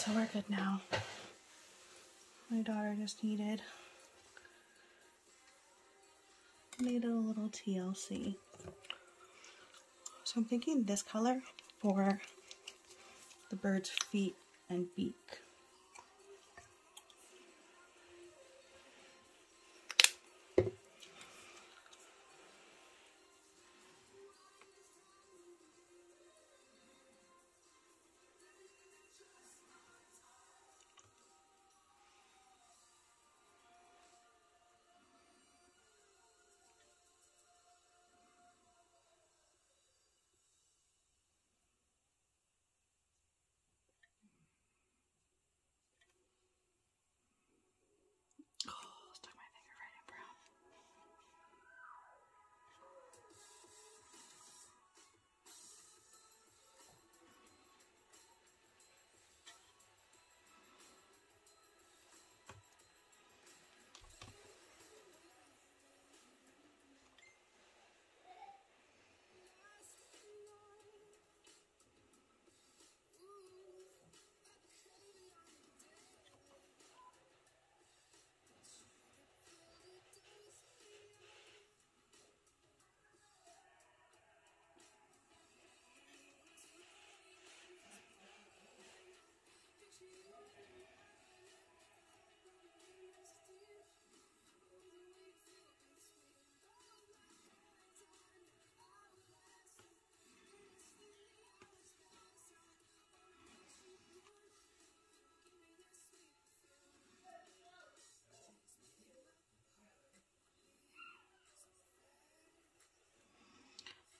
so we're good now. My daughter just needed needed a little TLC. So I'm thinking this color for the bird's feet and beak.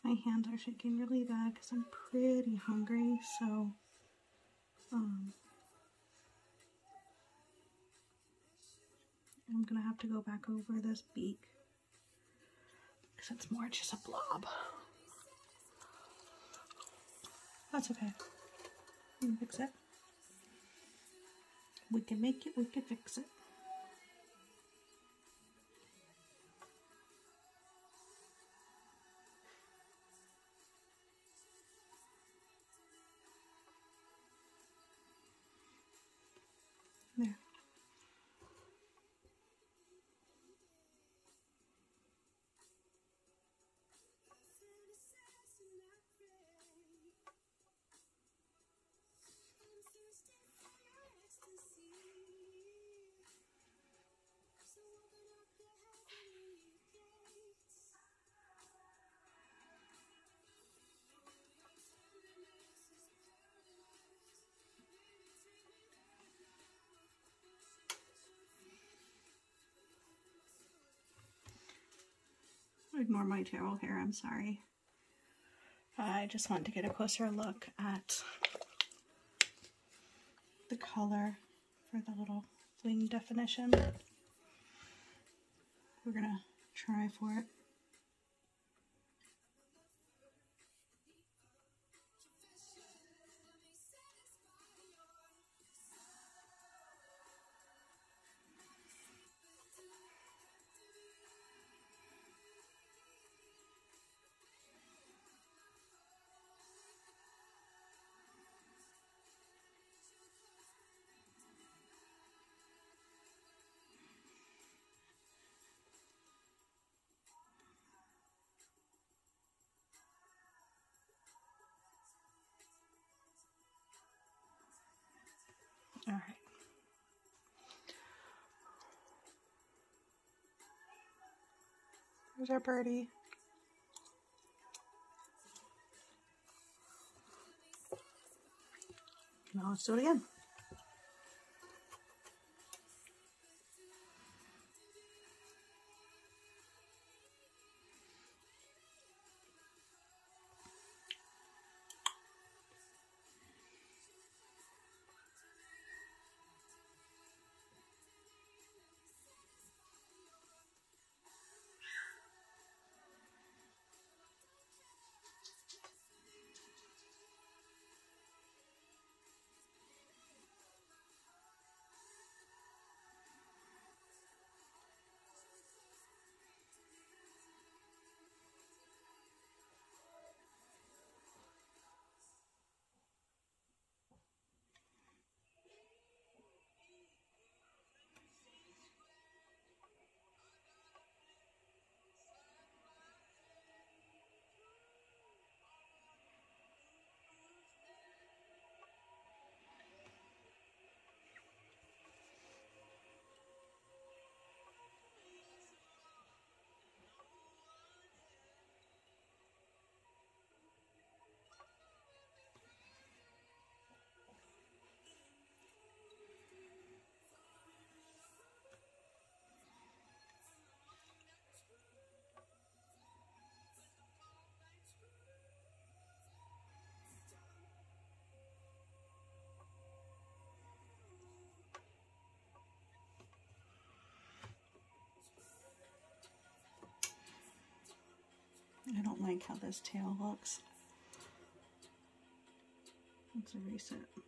My hands are shaking really bad because I'm pretty hungry, so um, I'm gonna have to go back over this beak because it's more just a blob. That's okay. We can fix it. We can make it, we can fix it. Ignore my towel hair, I'm sorry. I just want to get a closer look at the color for the little wing definition. We're gonna try for it. All right. There's our birdie. Now let's do it again. I don't like how this tail looks. Let's erase it.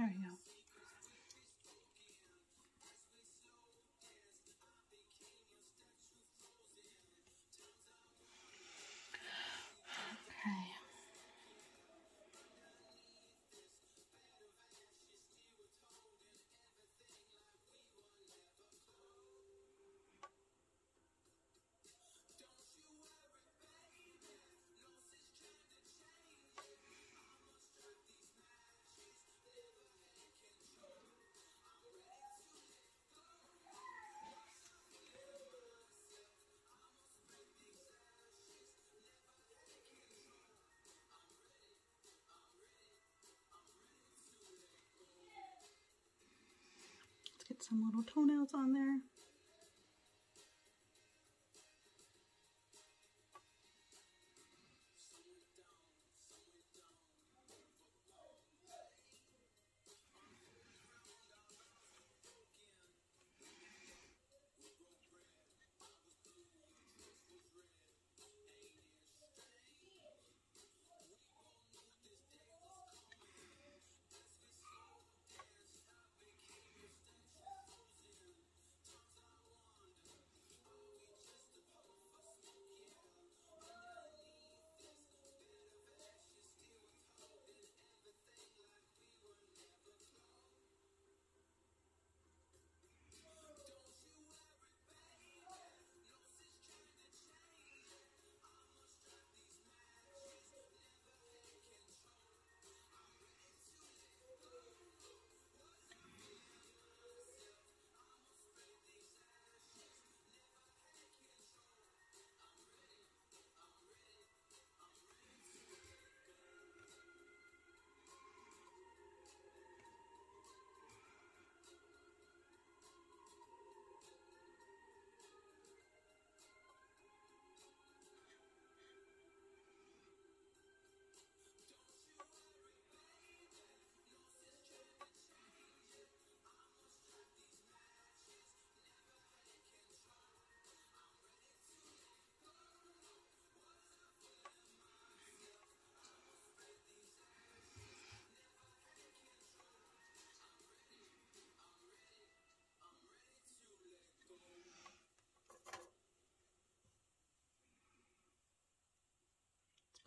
There you go. Some little toenails on there.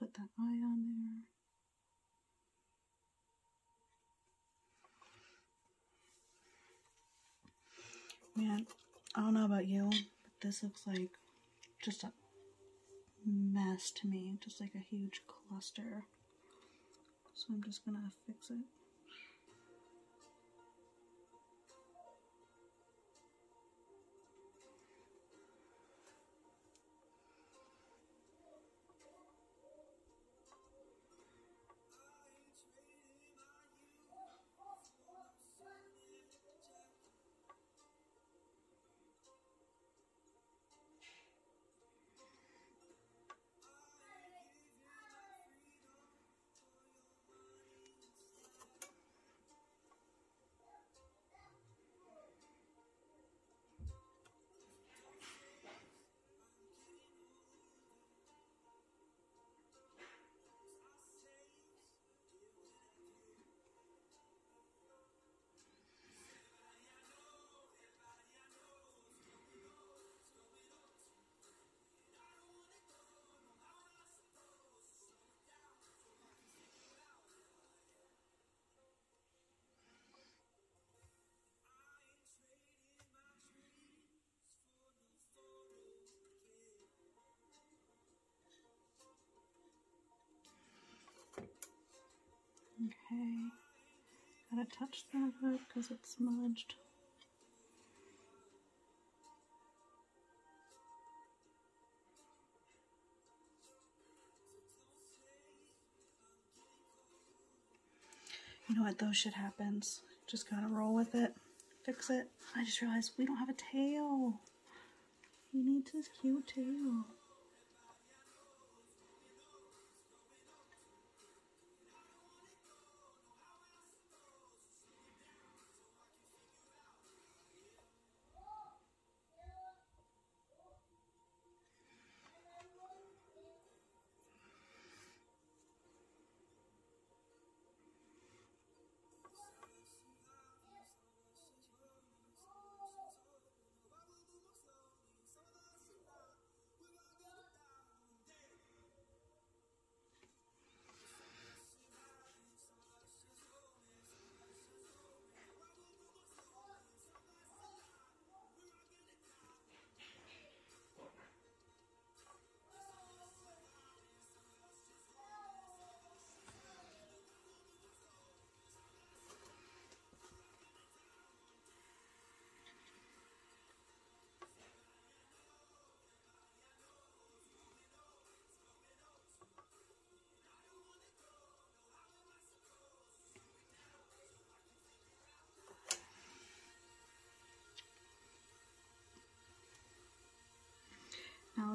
Put that eye on there. Man, I don't know about you, but this looks like just a mess to me, just like a huge cluster. So I'm just gonna fix it. Okay, gotta touch that hood because it's smudged. You know what, those shit happens. Just gotta roll with it, fix it. I just realized we don't have a tail. He needs his cute tail.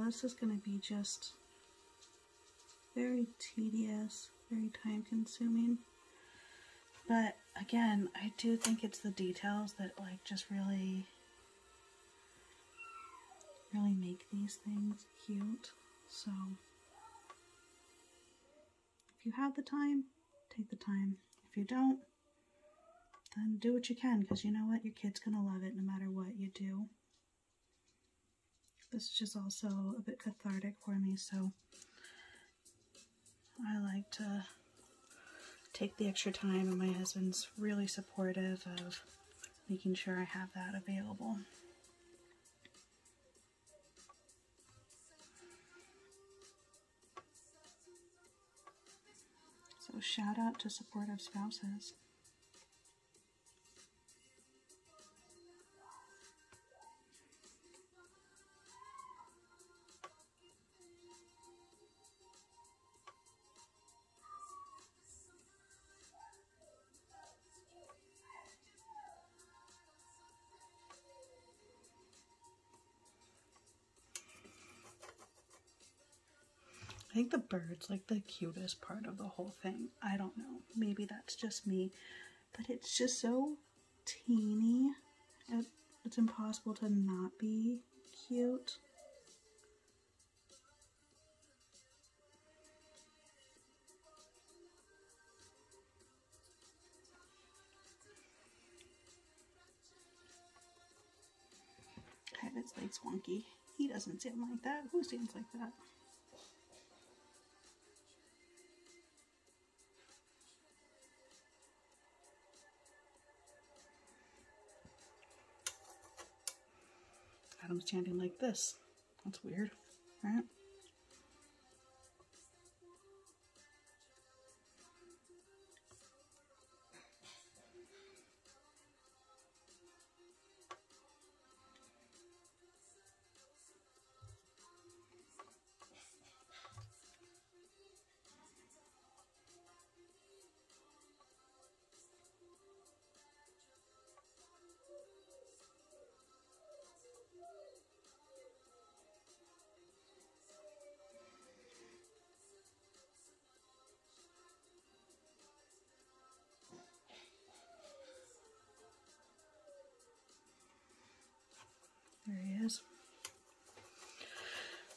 This is going to be just very tedious, very time consuming. But again, I do think it's the details that like just really, really make these things cute. So if you have the time, take the time. If you don't, then do what you can because you know what? Your kid's going to love it no matter what you do. This is just also a bit cathartic for me, so I like to take the extra time, and my husband's really supportive of making sure I have that available. So shout out to supportive spouses. Think the bird's like the cutest part of the whole thing. I don't know. Maybe that's just me. But it's just so teeny. It, it's impossible to not be cute. Okay, that's like wonky. He doesn't stand like that. Who stands like that? Adam's chanting like this. That's weird, right?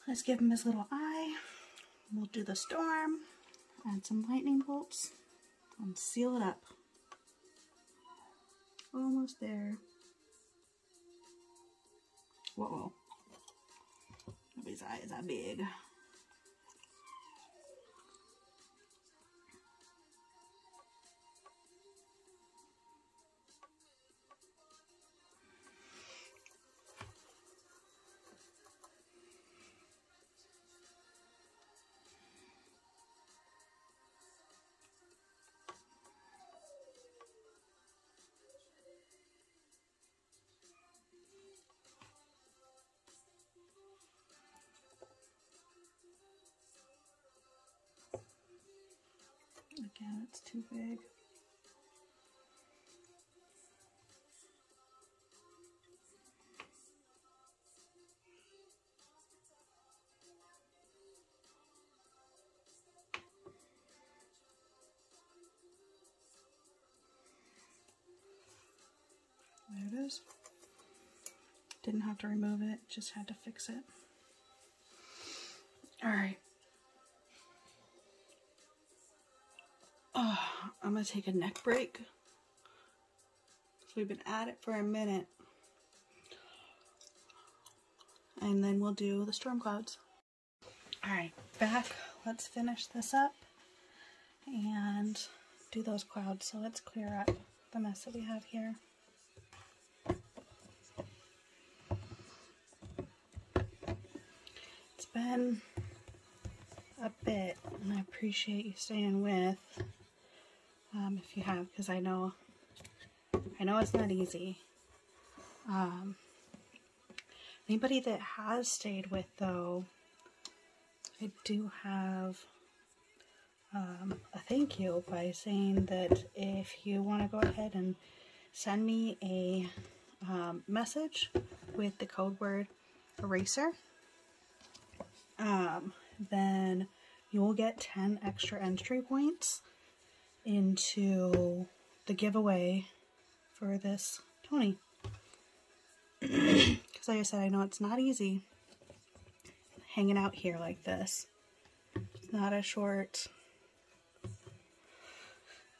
Let's give him his little eye. We'll do the storm, add some lightning bolts, and seal it up. Almost there. Whoa. His eye is that big. Again, it's too big. There it is. Didn't have to remove it, just had to fix it. All right. Oh, I'm gonna take a neck break. So we've been at it for a minute. And then we'll do the storm clouds. All right, back. Let's finish this up and do those clouds. So let's clear up the mess that we have here. It's been a bit, and I appreciate you staying with um, if you have, because I know, I know it's not easy. Um, anybody that has stayed with, though, I do have um, a thank you by saying that if you want to go ahead and send me a um, message with the code word eraser, um, then you will get 10 extra entry points into the giveaway for this Tonie. Because like I said, I know it's not easy hanging out here like this. It's not a short,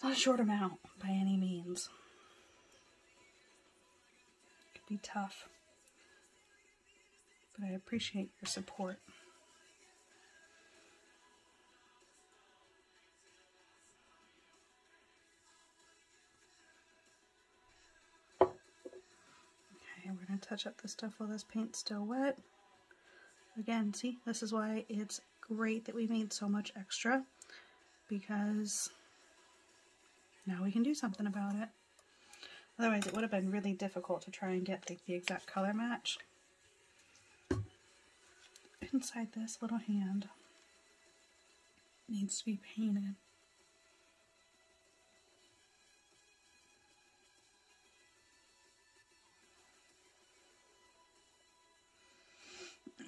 not a short amount by any means. It could be tough. But I appreciate your support. We're going to touch up the stuff while this paint's still wet. Again, see, this is why it's great that we made so much extra because now we can do something about it. Otherwise, it would have been really difficult to try and get the, the exact color match. Inside this little hand needs to be painted.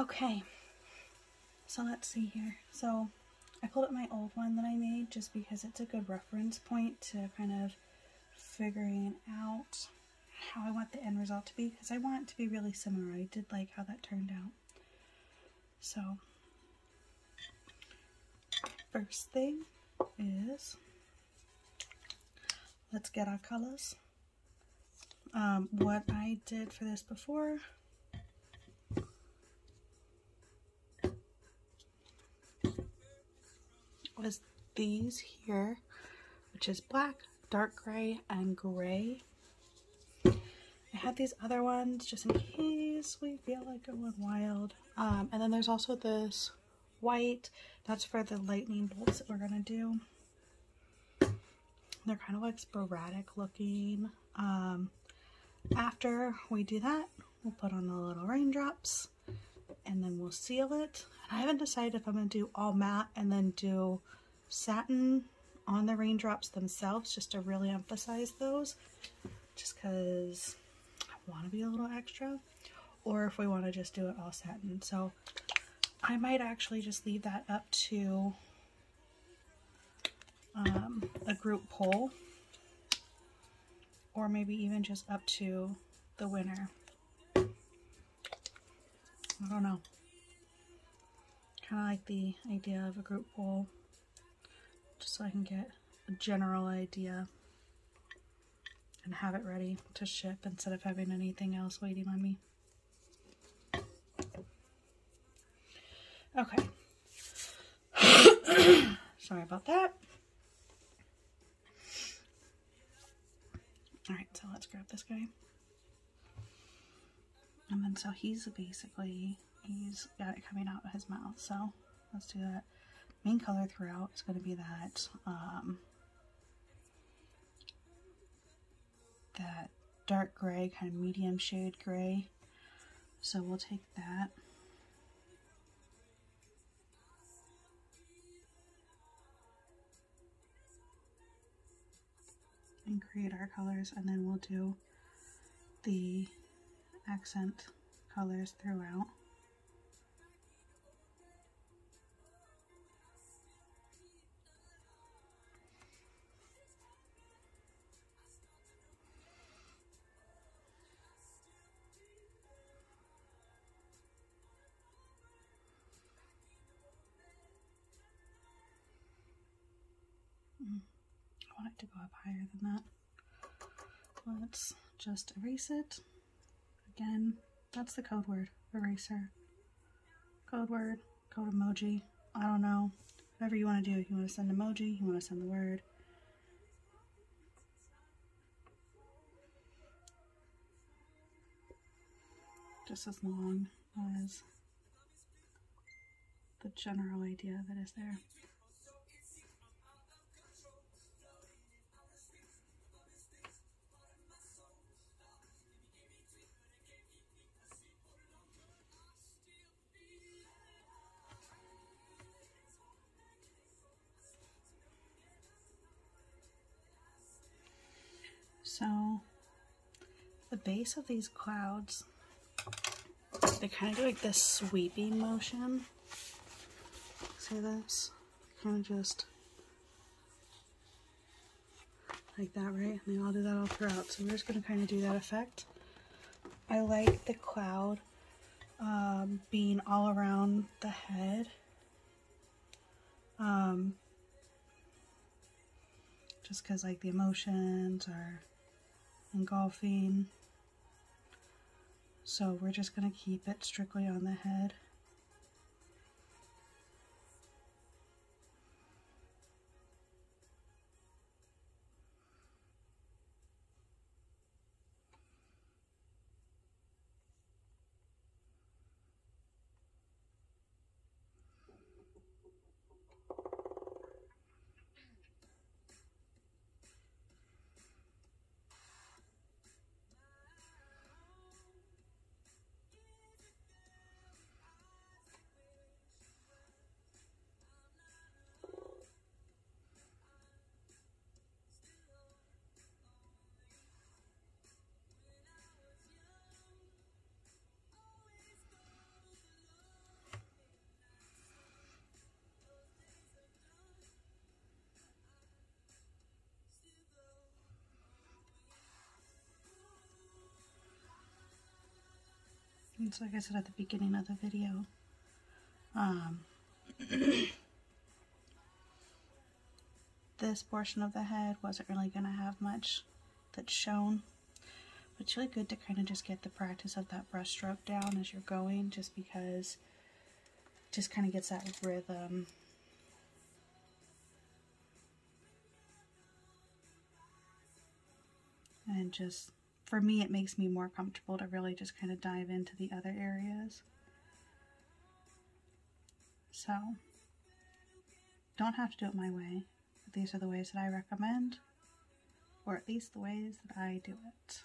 Okay, so let's see here. So I pulled up my old one that I made just because it's a good reference point to kind of figuring out how I want the end result to be because I want it to be really similar. I did like how that turned out. So, first thing is let's get our colors. Um, what I did for this before was these here, which is black, dark gray, and gray. I had these other ones just in case we feel like going wild. Um, and then there's also this white. That's for the lightning bolts that we're going to do. They're kind of like sporadic looking. Um, after we do that, we'll put on the little raindrops and then we'll seal it. And I haven't decided if I'm going to do all matte and then do satin on the raindrops themselves just to really emphasize those just because I want to be a little extra or if we want to just do it all satin. So I might actually just leave that up to um, a group poll or maybe even just up to the winner. I don't know. Kind of like the idea of a group poll just so I can get a general idea and have it ready to ship instead of having anything else waiting on me. Okay. Sorry about that. Alright, so let's grab this guy. And then so he's basically, he's got it coming out of his mouth. So let's do that. Main color throughout is going to be that, um, that dark gray, kind of medium shade gray. So we'll take that. and create our colors and then we'll do the accent colors throughout. Mm. I want it to go up higher than that. Let's just erase it. Again, that's the code word, eraser. Code word, code emoji, I don't know. Whatever you want to do. You want to send emoji, you want to send the word. Just as long as the general idea that is there. Base of these clouds, they kind of do like this sweeping motion. See this? Kind of just like that, right? And they all do that all throughout. So we're just going to kind of do that effect. I like the cloud um, being all around the head. Um, just because like the emotions are engulfing. So we're just going to keep it strictly on the head. And so like I said at the beginning of the video, um, this portion of the head wasn't really going to have much that's shown. But it's really good to kind of just get the practice of that brush stroke down as you're going, just because it just kind of gets that rhythm. And just for me, it makes me more comfortable to really just kind of dive into the other areas. So, don't have to do it my way. But these are the ways that I recommend, or at least the ways that I do it.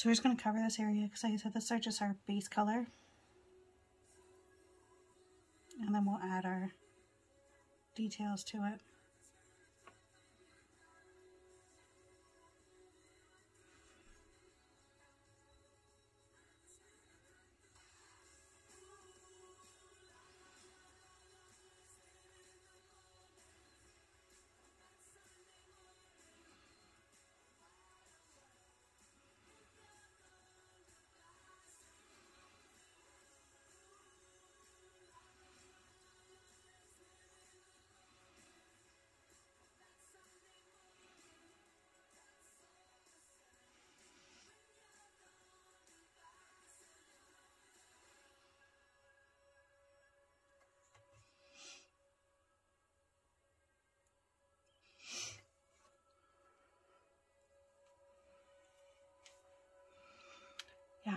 So we're just going to cover this area because like I said, this is just our base color. And then we'll add our details to it.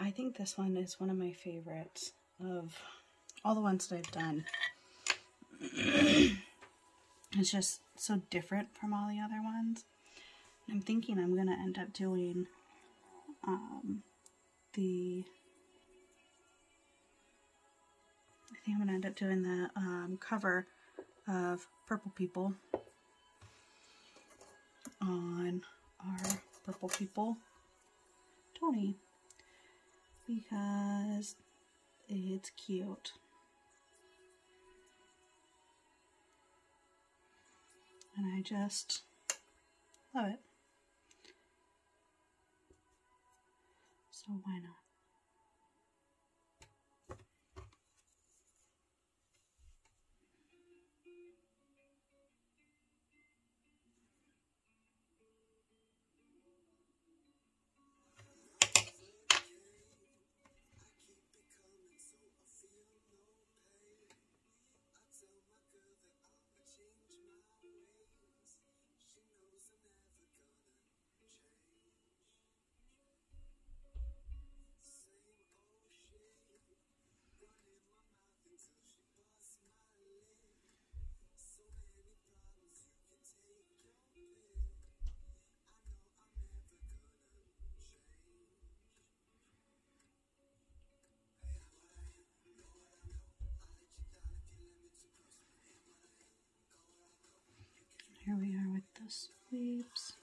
I think this one is one of my favorites of all the ones that I've done. it's just so different from all the other ones. I'm thinking I'm going to end up doing um, the... I think I'm going to end up doing the um, cover of Purple People on our Purple People Tonie because it's cute. And I just love it. So why not? The sweeps.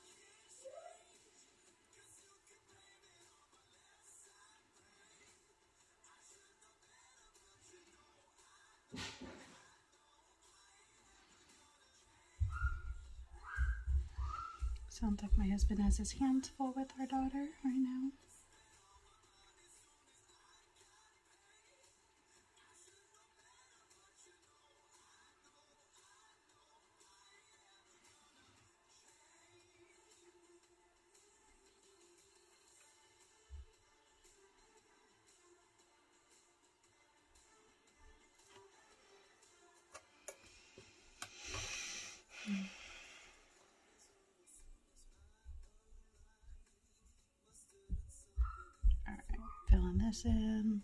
Sounds like my husband has his hands full with our daughter right now. This in.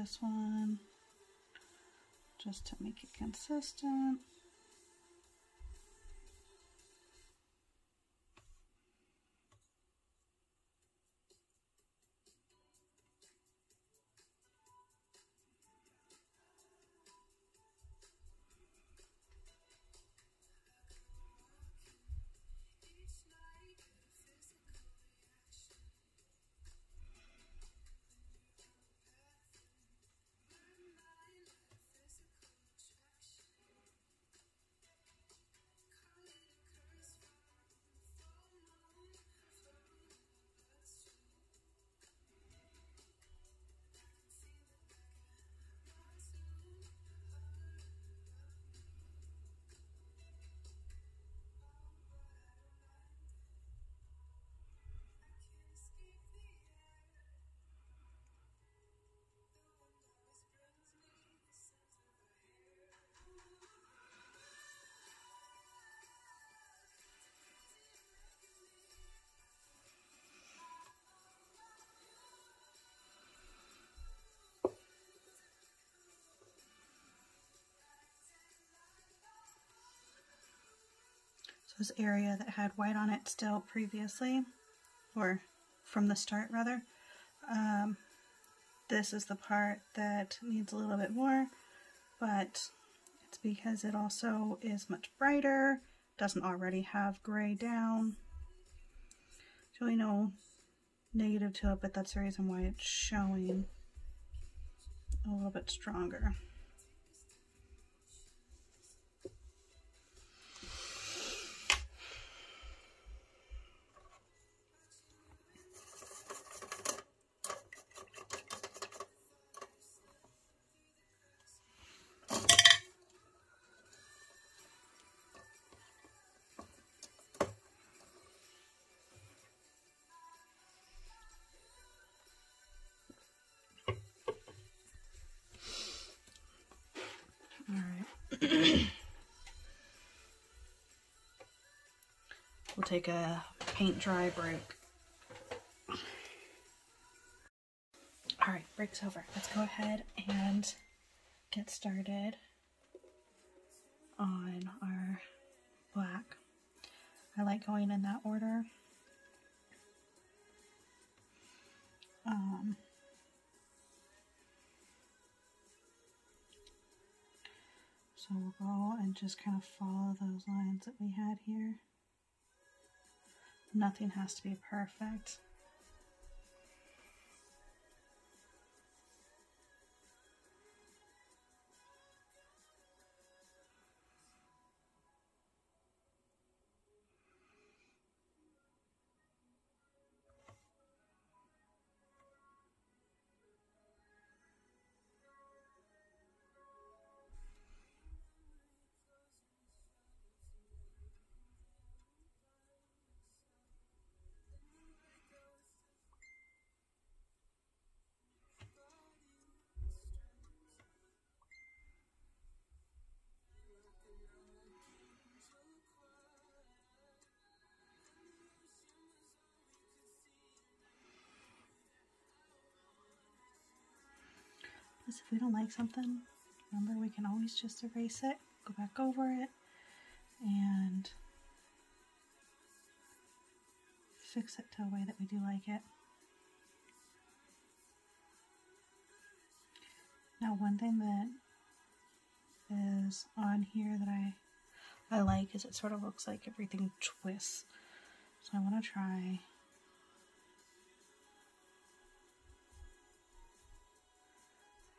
This one just to make it consistent. This area that had white on it still previously, or from the start rather, um, this is the part that needs a little bit more, but it's because it also is much brighter, doesn't already have gray down. There's really no negative to it, but that's the reason why it's showing a little bit stronger. we'll take a paint dry break. All right, break's over. Let's go ahead and get started on our black. I like going in that order. Um, so we'll go and just kind of follow those lines that we had here. Nothing has to be perfect. If we don't like something, remember we can always just erase it, go back over it, and fix it to a way that we do like it. Now one thing that is on here that I I like is it sort of looks like everything twists. So I want to try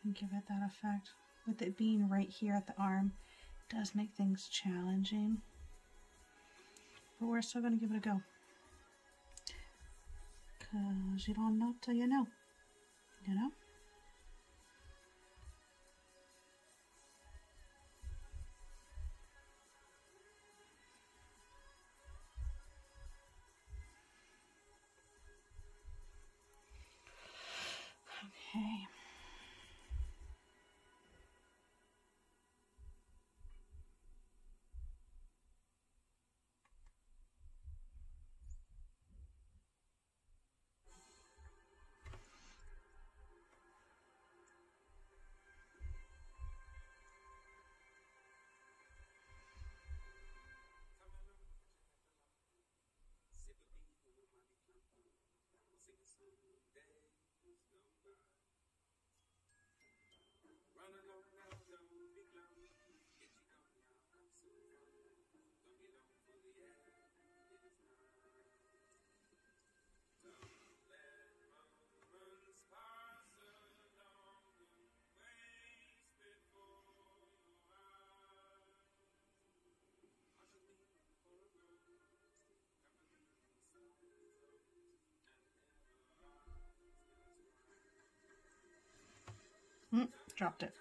and give it that effect. With it being right here at the arm, it does make things challenging. But we're still going to give it a go. Because you don't know till you know. You know? Mm, dropped it.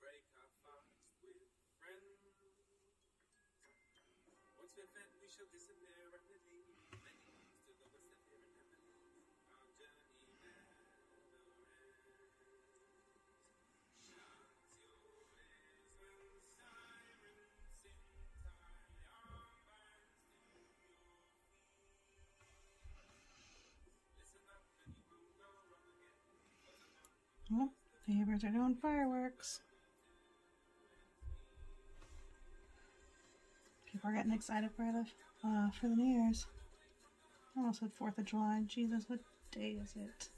Break our fast with friends. Once we're fed, we shall disappear rapidly. Many miles to the west of here in Emily. Our journey never ends. Your sirens sing. Neighbors are doing fireworks. Are getting excited for the uh, for the New Year's. I almost said Fourth of July. Jesus, what day is it?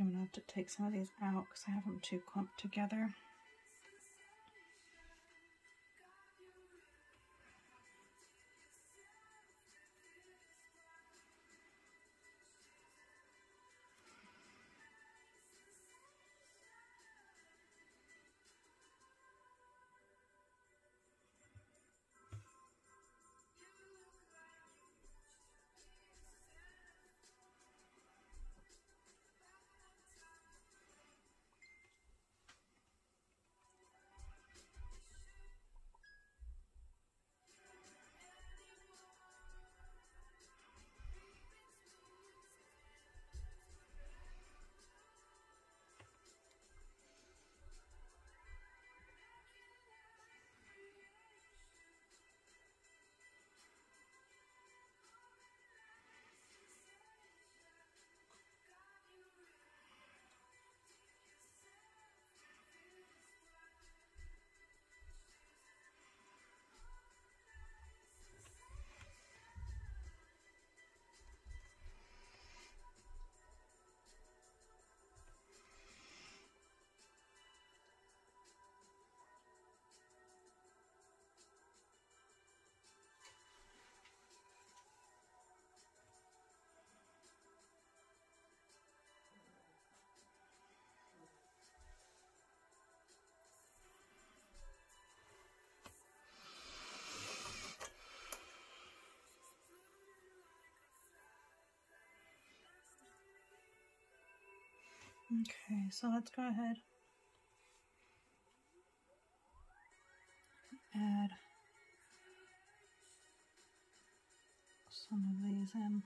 I'm gonna have to take some of these out because I have them too clumped together. Okay, so let's go ahead. Add some of these in.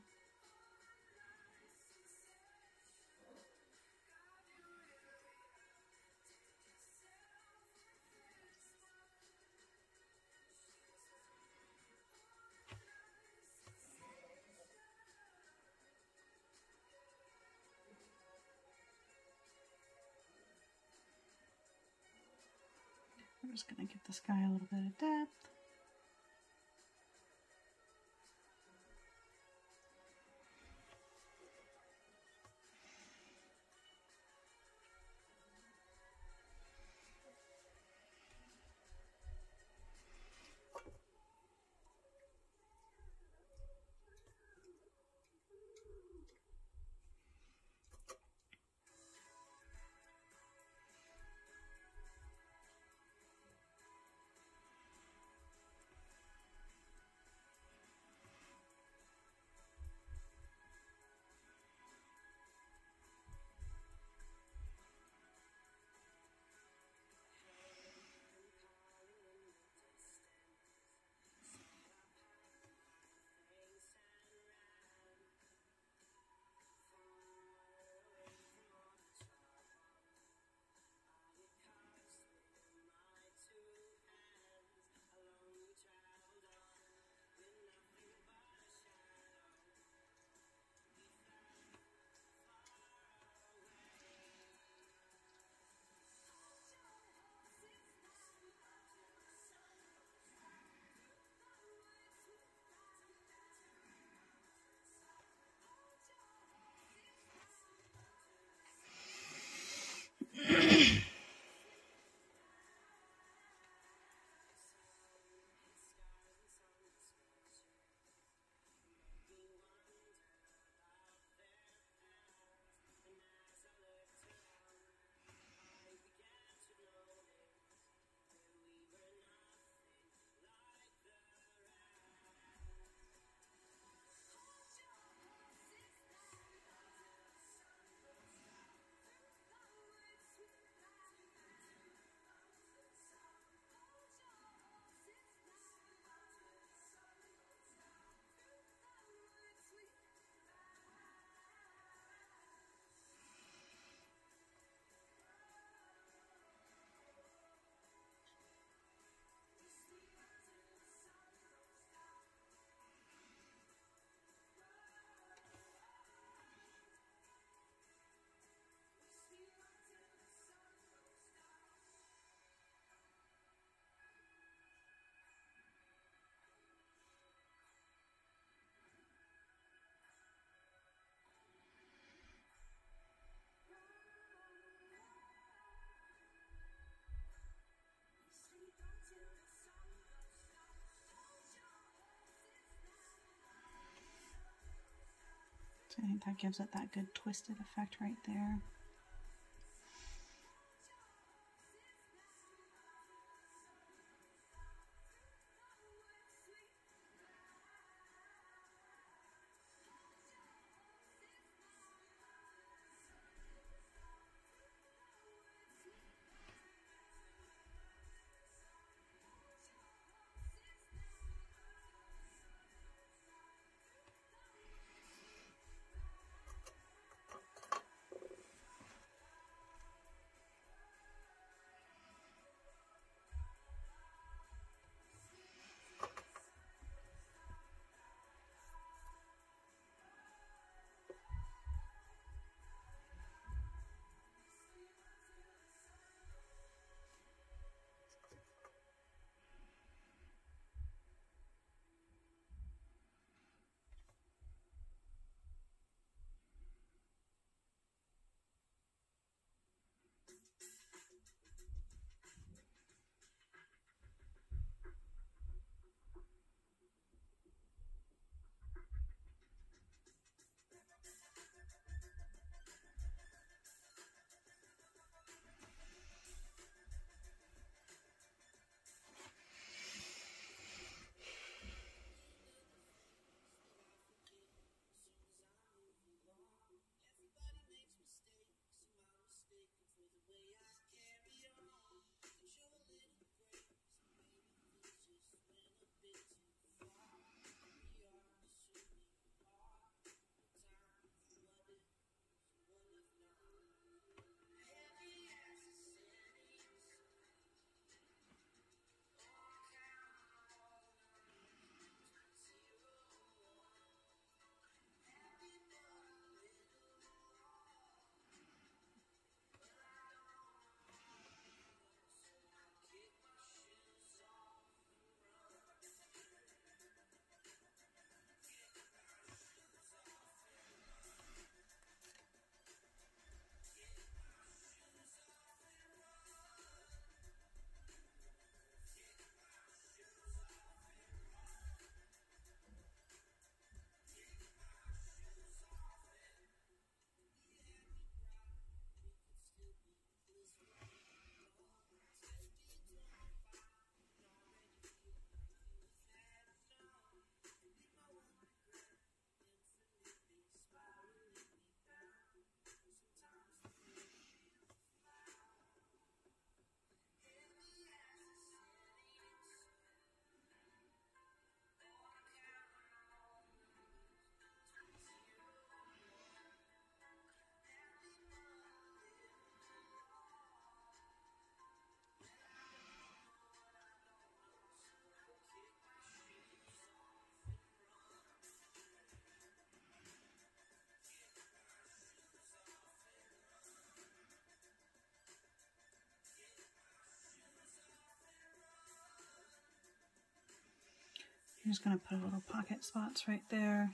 Just going to give this guy a little bit of depth. I think that gives it that good twisted effect right there. I'm just going to put a little pocket spots right there.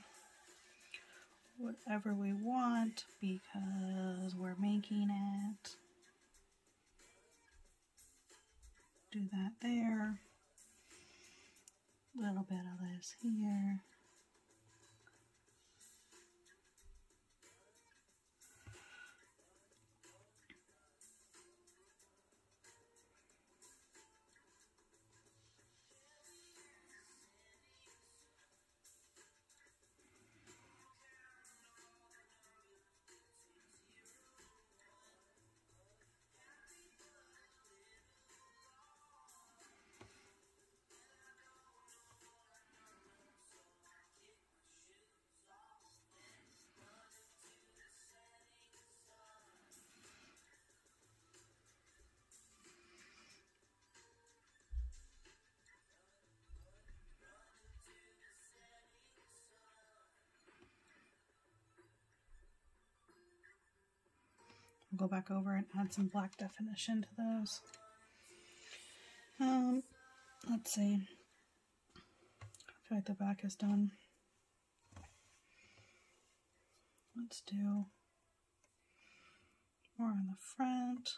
Whatever we want because we're making it. Do that there. A Little bit of this here. I'll go back over and add some black definition to those. Um, let's see. I feel like the back is done. Let's do more on the front.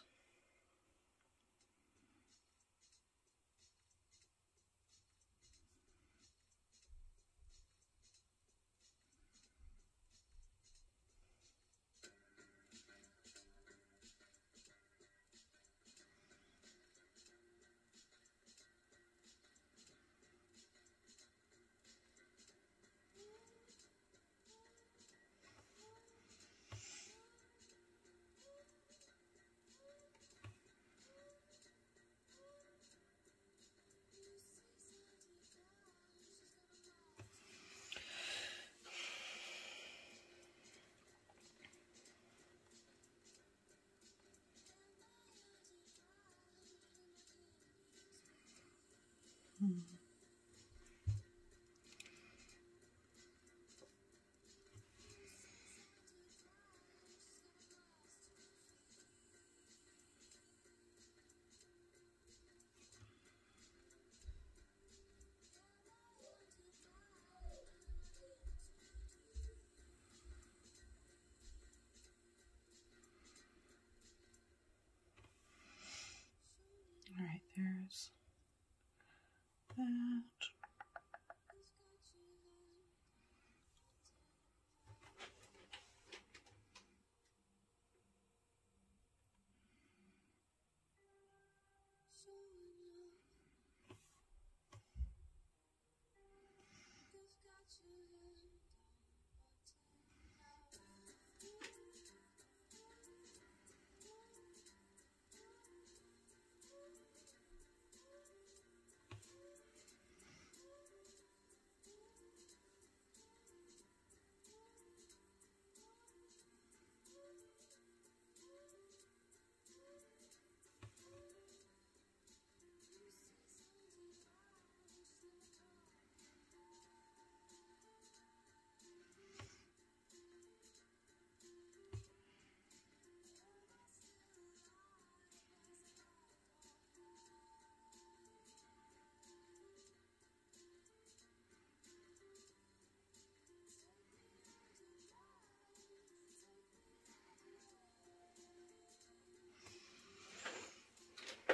All right, there's that.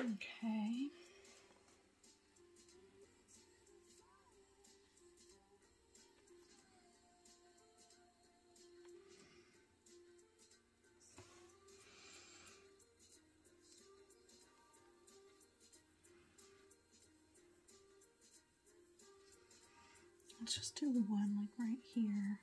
Okay. Let's just do the one like right here.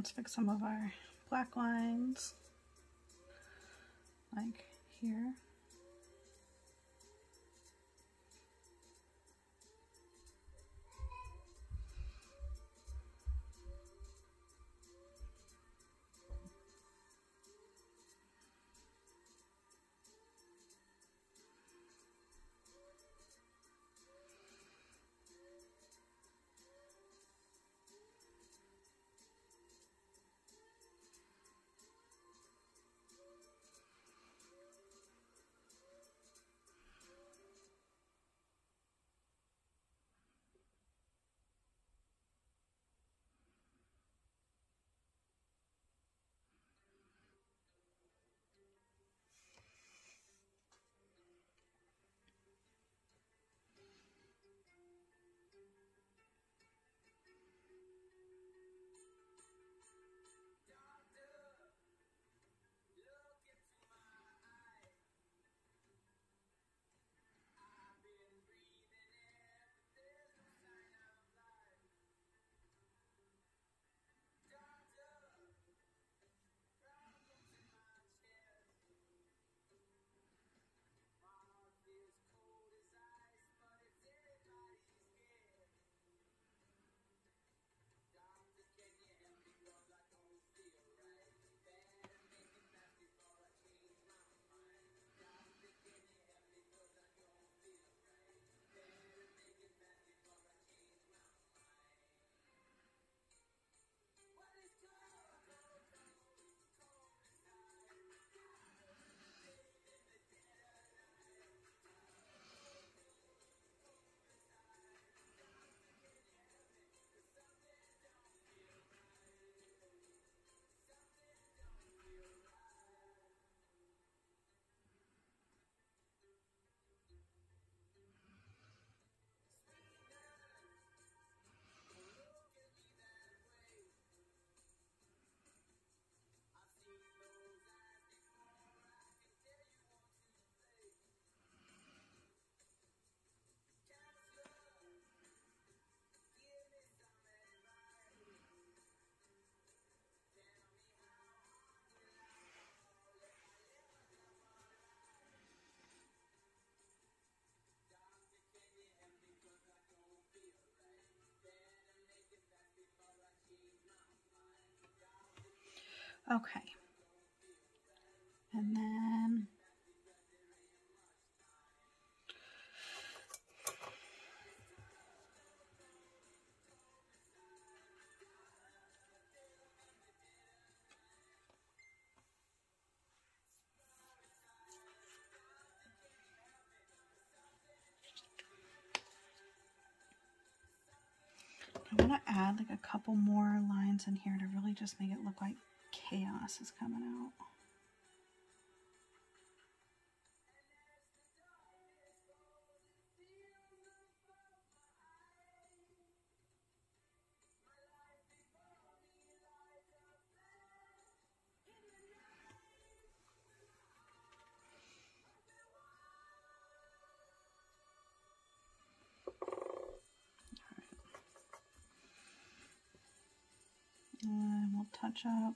Let's fix some of our black lines, like here. Okay. And then I want to add like a couple more lines in here to really just make it look like chaos is coming out. Touch up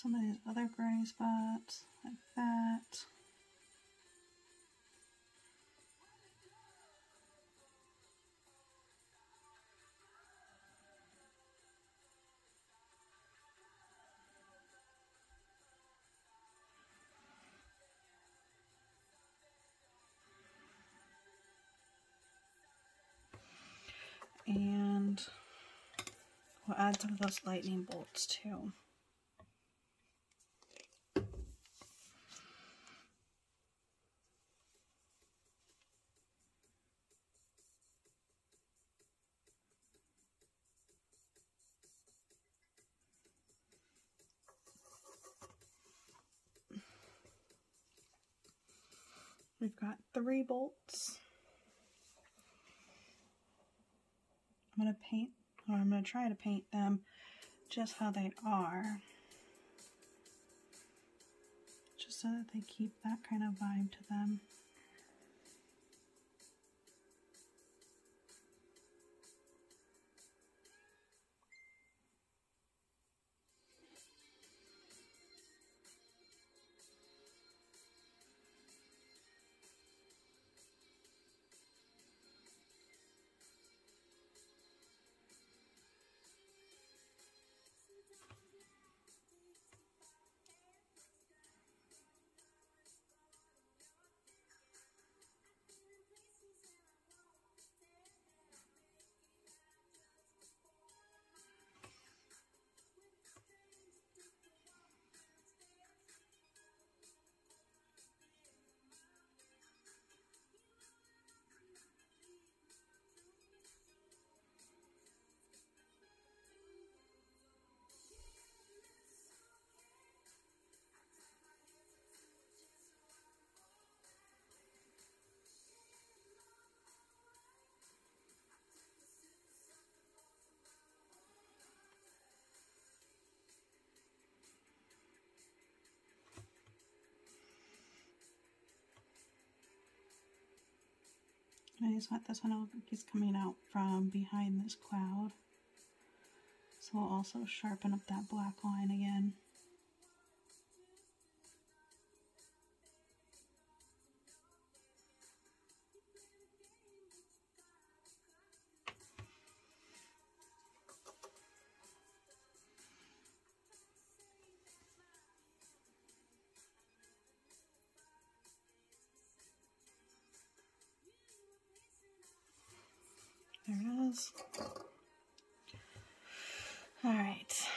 some of these other gray spots like that. And we'll add some of those lightning bolts too. Three bolts. I'm going to paint, or I'm going to try to paint them just how they are. Just so that they keep that kind of vibe to them. I just want this one like he's coming out from behind this cloud. So we'll also sharpen up that black line again. Is. All right.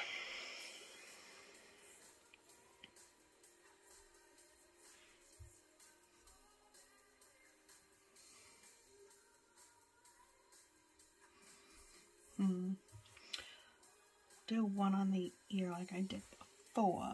Hmm. Do one on the ear like I did before.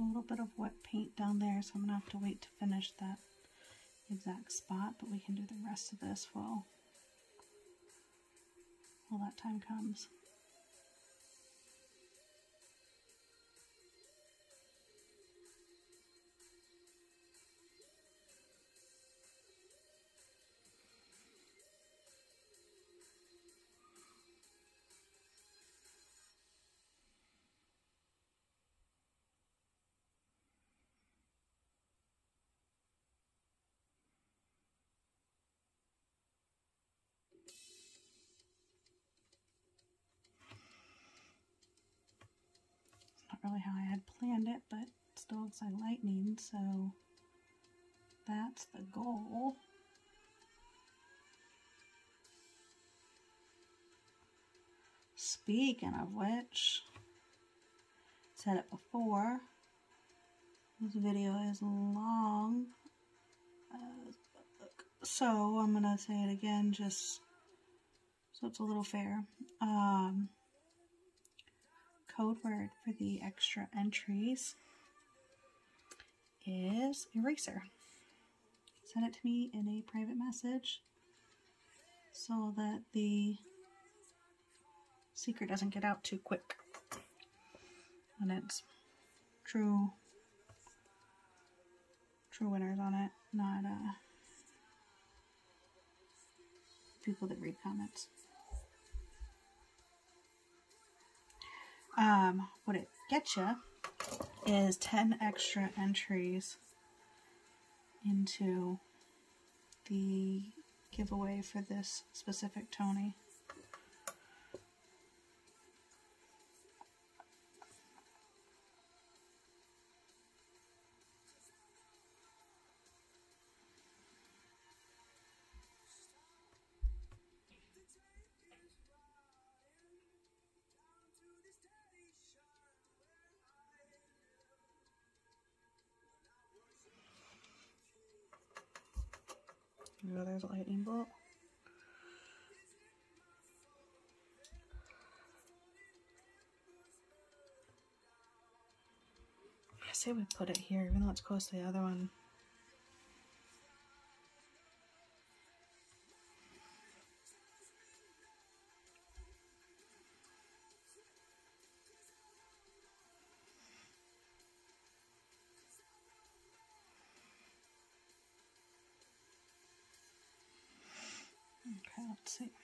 A little bit of wet paint down there, so I'm gonna have to wait to finish that exact spot, but we can do the rest of this while, while that time comes. Really how I had planned it, but still looks like lightning, so that's the goal. Speaking of which, said it before, this video is long, uh, so I'm gonna say it again just so it's a little fair. Um, code word for the extra entries is eraser. Send it to me in a private message so that the secret doesn't get out too quick. And it's true true winners on it, not uh people that read comments. Um, what it gets you is 10 extra entries into the giveaway for this specific Tonie. Oh, there's a lightning bolt. I say we put it here, even though it's close to the other one. Let's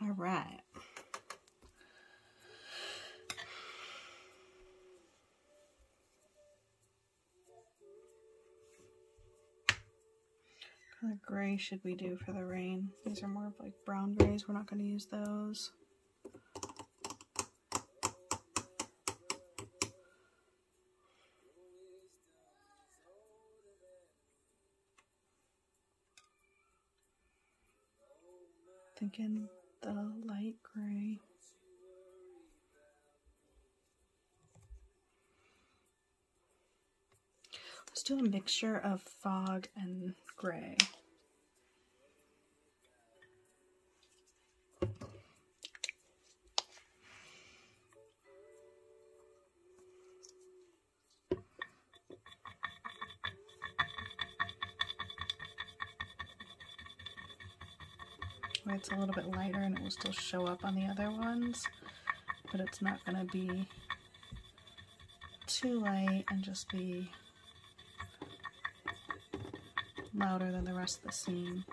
All right. What color gray should we do for the rain? These are more of like brown grays. We're not going to use those. Thinking the light gray. Let's do a mixture of fog and gray. It's a little bit lighter and it will still show up on the other ones, but it's not going to be too light and just be louder than the rest of the scene.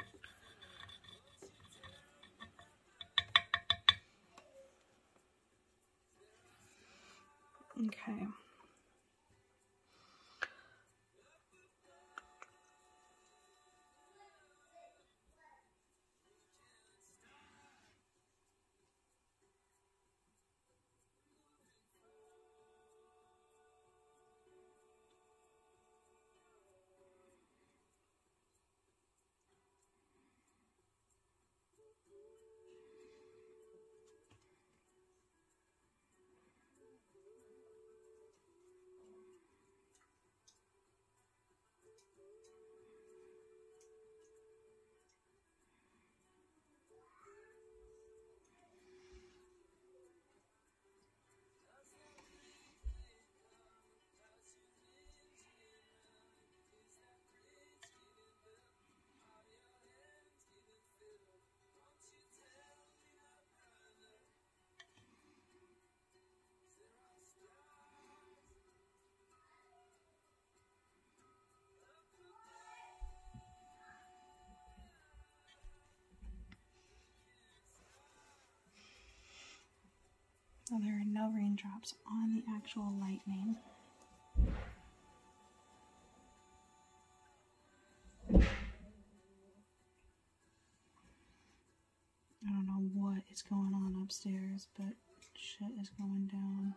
There are no raindrops on the actual lightning. I don't know what is going on upstairs, but shit is going down.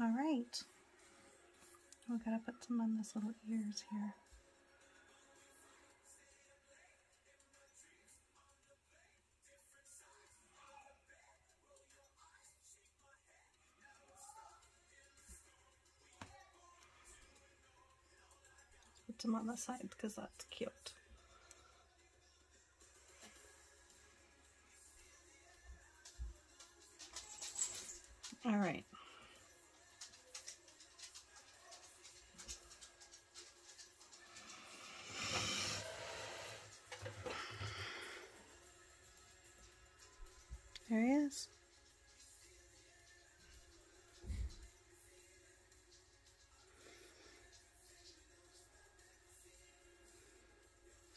All right. We gotta put some on this little ears here. Put some on the side because that's cute. All right.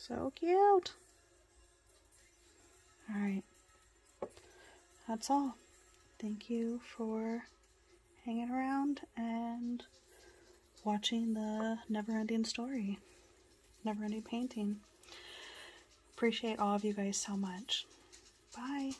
So cute. All right. That's all. Thank you for hanging around and watching the never ending story, never ending painting. Appreciate all of you guys so much. Bye.